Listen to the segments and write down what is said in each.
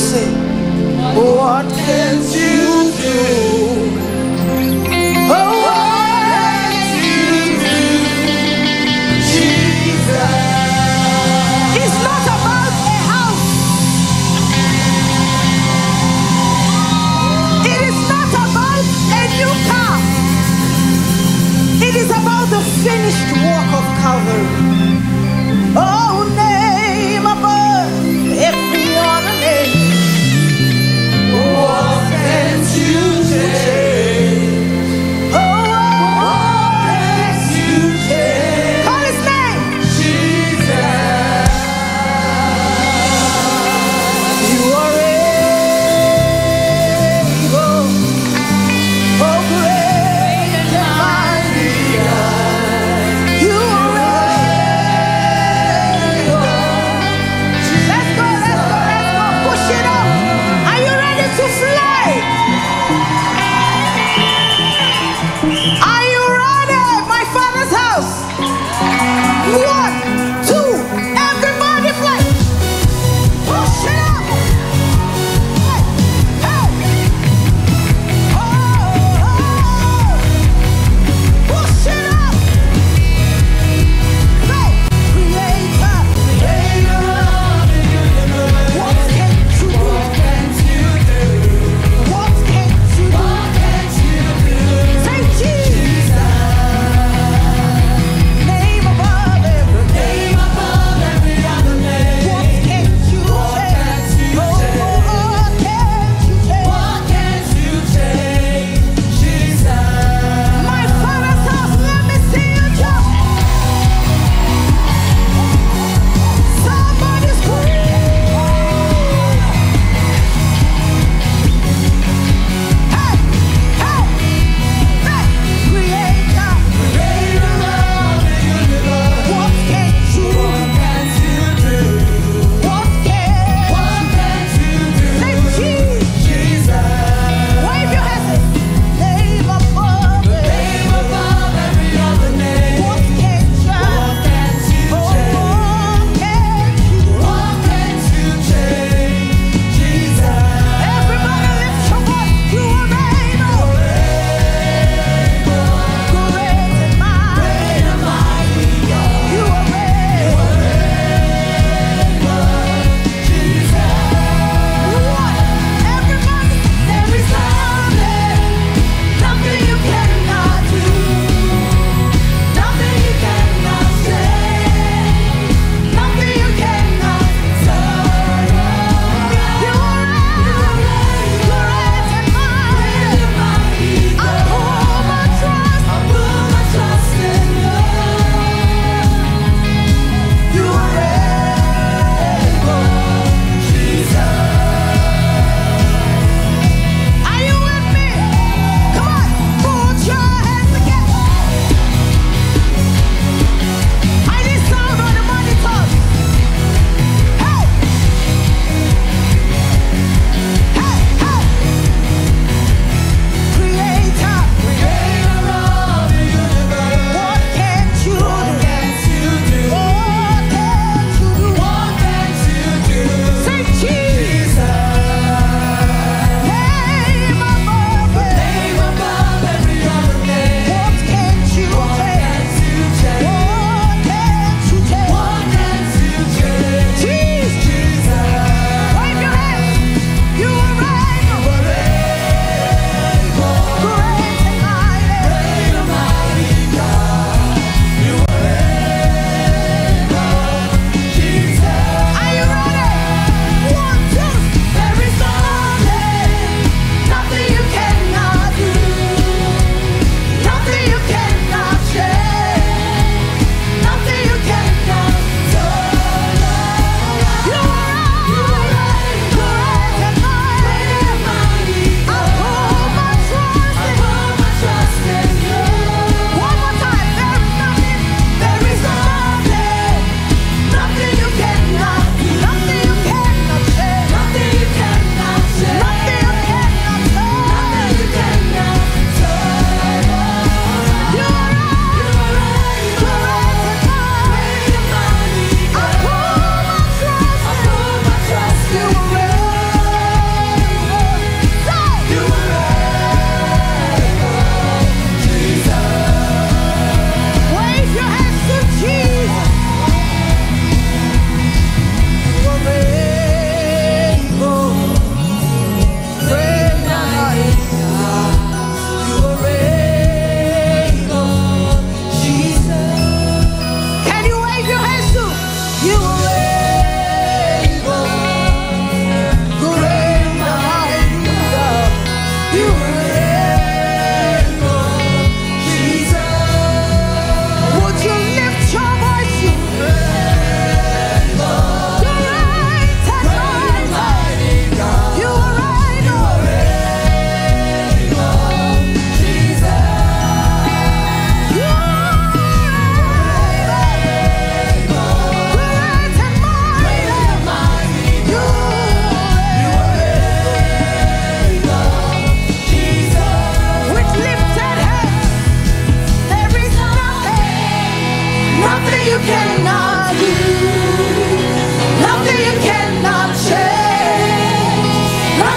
What can you do? Oh, what can you do, Jesus? It's not about a house. It is not about a new car. It is about the finished work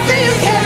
after you came.